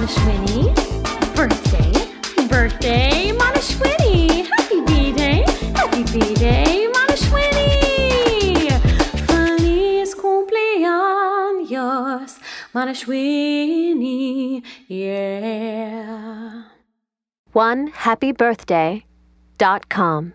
Monashwini. Birthday, birthday, Monashwini. Happy B-Day, happy B-Day, Monashwini. Feliz cumpleaños, Monashwini, yeah. One happy birthday dot com.